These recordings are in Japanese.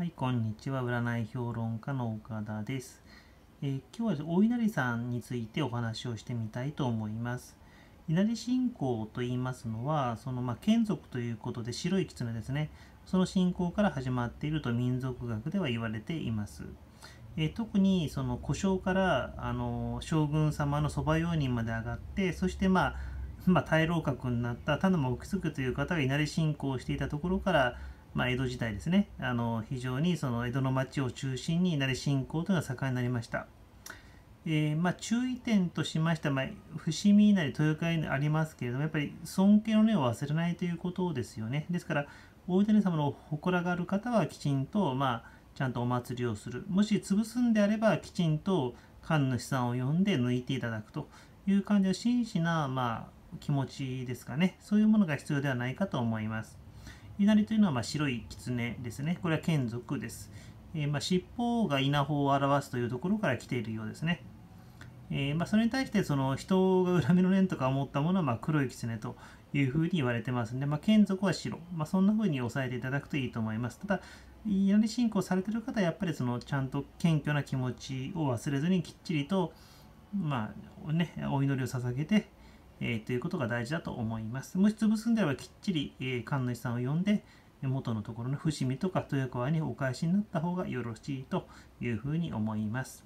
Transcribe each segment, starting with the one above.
はい、こんにちは。占い評論家の岡田です。えー、今日はお稲荷さんについてお話をしてみたいと思います。稲荷信仰と言いますのは、そのまあ眷属ということで白い狐ですね。その信仰から始まっていると民族学では言われています。えー、特にその故障からあの将軍様の側用人まで上がって、そしてまあまあ、大老閣になった田沼奥津という方が稲荷信仰をしていたところからまあ、江戸時代ですねあの非常にその江戸の町を中心に稲荷信仰というのは盛んになりました。えー、まあ、注意点としましては、まあ、伏見稲荷、豊川稲荷ありますけれども、やっぱり尊敬の念を忘れないということですよね。ですから、大谷様の祠がある方はきちんと、まあ、ちゃんとお祭りをする。もし潰すんであれば、きちんと神主さんを呼んで抜いていただくという感じの真摯な、まあ、気持ちですかね。そういうものが必要ではないかと思います。稲荷というのはま白い狐ですね。これは眷属です。えー、ま尻尾が稲穂を表すというところから来ているようですね。えー、まそれに対してその人が恨みの念とか思ったものはま黒い狐というふうに言われてますんで、まあ、眷属は白、まあ、そんなふうに押さえていただくといいと思います。ただ、稲荷信仰されている方はやっぱりそのちゃんと謙虚な気持ちを忘れずにきっちりと、まあね、お祈りを捧げて、えー、ということが大事だと思います。もし潰すんであればきっちり、えー、神主さんを呼んで、元のところの伏見とか豊川にお返しになった方がよろしいというふうに思います。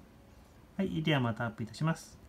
はい、ではまたアップいたします。